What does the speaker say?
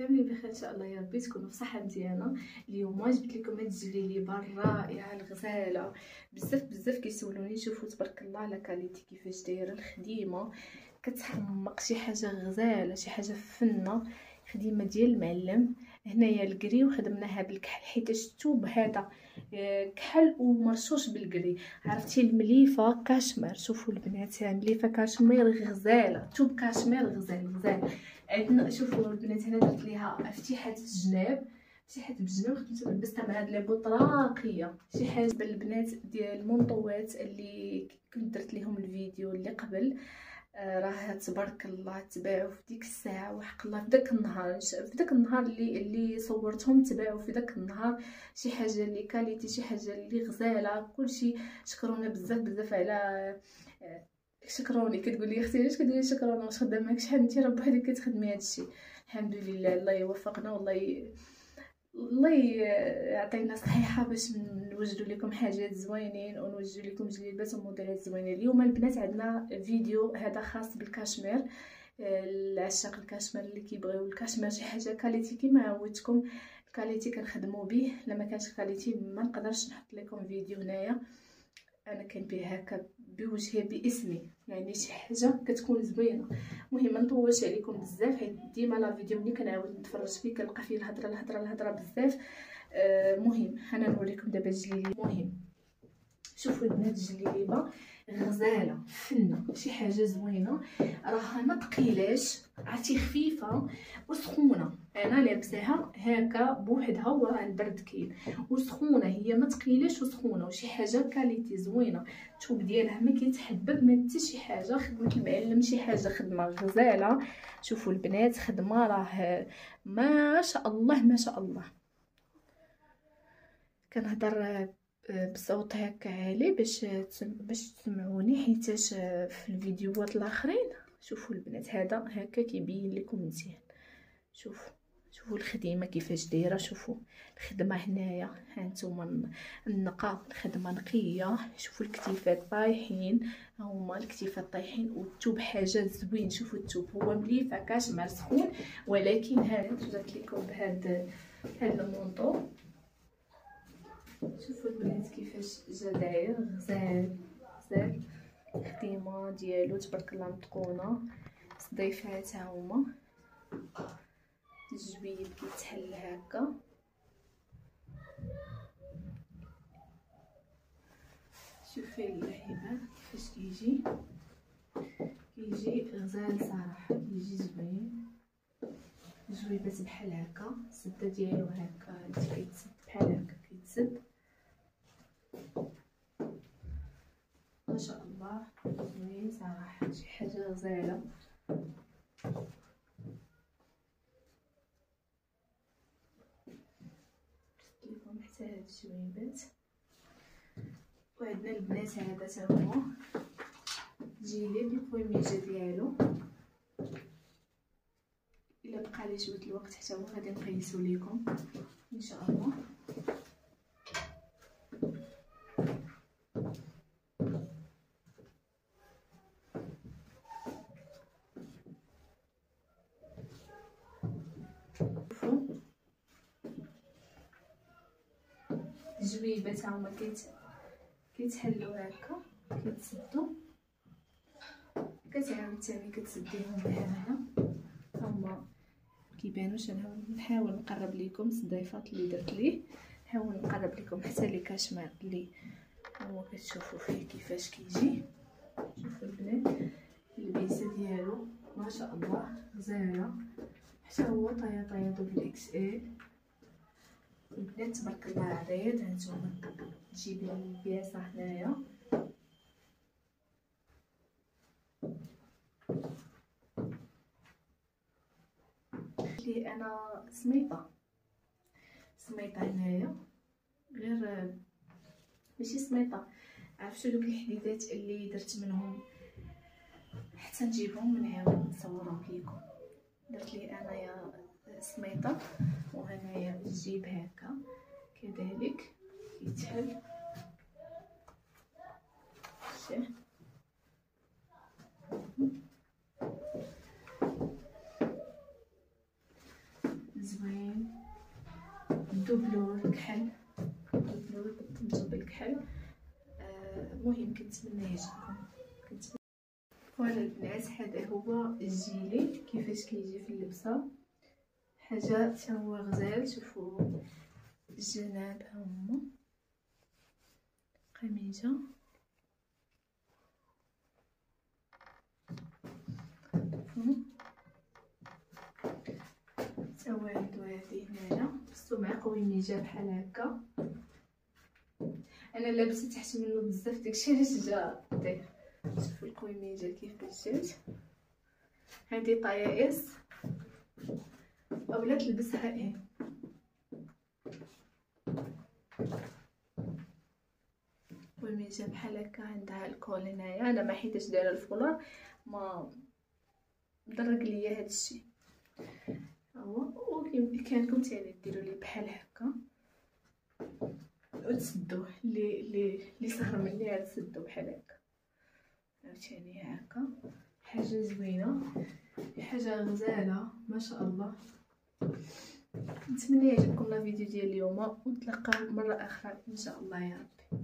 كاملين بخير إن شاء الله يا ربي. تكونوا في صحه مزيانة. اليوم جبت لكم هاد الجليليبه الرائعه الغزالة. بزاف بزاف كيسولوني. شوفوا تبارك الله la qualité كيفاش دايرة الخديمة. كتحمق شي حاجة غزالة شي حاجة فنة. خديمه ديال المعلم. هنايا ال gris وخدمناها بالكحل حيت الثوب هذا آه، كحل ومرشوش بال gris. عرفتي المليفة؟ كاشمير. شوفوا البنات مليفة كاشمير غزالة ثوب كاشمير غزال غزال. عندنا شوفوا البنات هنا درت ليها افتيحة الجناب. افتيحة بالجناب خدمت لبستها مع هاد لي بوطراقية. شي حاجة بالبنات ديال المنطوات اللي كنت درت لهم الفيديو اللي قبل. راه تبارك الله تباعوا في ديك الساعة وحق الله في داك النهار. في داك النهار اللي اللي صورتهم تباعوا في داك النهار شي حاجة اللي كاليتي شي حاجة اللي غزالة كلشي. شكرونا بزاف بزاف على آه، شكروني. كتقول لي أختي علاش كتقولي شكرا واش خدامك؟ شحال انت راه بوحدك كتخدمي هادشي. الحمد لله الله يوفقنا والله ي... الله يعطينا صحيحة باش نوجدوا لكم حاجات زوينين ونوجدوا لكم جليبات وموديلات زوينين. اليوم البنات عندنا فيديو هذا خاص بالكاشمير. العشاق الكاشمير اللي كيبغيو الكاشمير شي حاجة qualité كيما عودتكم. ال qualité كنخدموا به. لما كانش qualité ما نقدرش نحط لكم فيديو هنايا. أنا كنبيع هكا بوجهي باسمي. يعني شي حاجة كتكون زوينة. المهم ما نطولش عليكم بزاف. حيت ديما لا فيديو ملي كنعاود نتفرج فيه كنلقى فيه الهضرة الهضرة الهضرة بزاف. آه مهم. أنا نوريكم دابا الجليلي مهم. شوفوا البنات الجليليبه غزالة فنة شي حاجة زوينة. راها ما ثقيلاش عرفتي خفيفة وسخونة. أنا لابساها هكا بوحدها وراه البرد كاين. وسخونة هي ما ثقيلاش وسخونه وشي حاجة كاليتي زوينة. الثوب ديالها ما كيتحبب ما حتى شي حاجة. خدمه المعلم شي حاجة خدمة غزالة. شوفوا البنات خدمة راه ما شاء الله ما شاء الله. كنهضر بصوت هكا عالي باش باش تسمعوني حيتاش في الفيديوهات الآخرين. شوفوا البنات هذا هكا كيبين لكم مزيان. شوفوا. شوفوا الخدمة كيفاش دايرة شوفوا الخدمة هنايا. هانتوما النقا الخدمة نقية. شوفوا الكتيفات طايحين هما الكتيفات طايحين والثوب حاجة زوين. شوفوا الثوب هو مليف هكاش مع سخون ولكن هذا درت لكم بهذا هذا المونطو؟ شوفوا البنات كيفاش جا داير. غزال غزال الخديمه ديالو تبارك الله متقونة. الضيفات ها هما. الجبيب كيتحل هكا. شوفي اللعيبه كيفاش كيجي. كيجي غزال صراحة كيجي زوين. جويبات بحال هكا السده ديالو هكا كيتسد بحال هكا كيتسد. ما شاء الله زوين صراحة شي حاجة غزالة. حتى هاد الشويبات وعندنا البنات هذا تا هو. جيلي بالبويميجه ديالو. إلا بقى لي شوية الوقت حتى هو غادي نقيسو لكم إن شاء الله. الجويبات هما كيت كيتحلوا هكا كيتسدوا كتعاود ثاني كتسديهم بحال هما كيبانوش أنا نحاول نقرب لكم الضيفات اللي درت ليه نحاول نقرب لكم حتى لي كاشمير اللي هو كتشوفوا فيه كيفاش كيجي شوفوا البنات البيسه ديالو ما شاء الله غزاله حتى هو taille taille double XL البنات تبارك الله عريض هانتوما تجيبي البياسه هنايا لي أنا سميطه سميطه هنايا غير ماشي سميطه عرفتوا دوك الحديدات اللي درت منهم حتى نجيبهم ونعاود نصورهم ليكم درت لي انايا سميطه وهنايا الجيب هكا كذلك يتحل doublure الكحل. doublure بطمته بالكحل. آه مهم كنتمنى يعجبكم فوالا البنات هذا هو الجيلي. كيفاش كيجي في اللبسة؟ حاجة هو غزال شوفوا الجناب هما قميجة. تاهو عندو هادي هنايا. خصو مع قويميجه بحال هكا. أنا لابسه تحت منه بزاف داكشي علاش جا طيب شوفوا القويميجه كيفاش جات. هادي taille S اولا تلبسها إيه قويميجه بحال هكا عندها ال col هنايا أنا ما حيتاش دايرة الفولار ما ضرق ليا هذا الشيء هو وبامكانكم تاني ديروا ليه بحال هكا. وتسدوه. اللي اللي اللي سهر ملي تسدوه بحال هكا. عاوتاني هكا. حاجة زوينة. حاجة غزالة. ما شاء الله. نتمنى يعجبكم الفيديو ديال اليوم ونتلاقاو مرة أخرى إن شاء الله يا ربي.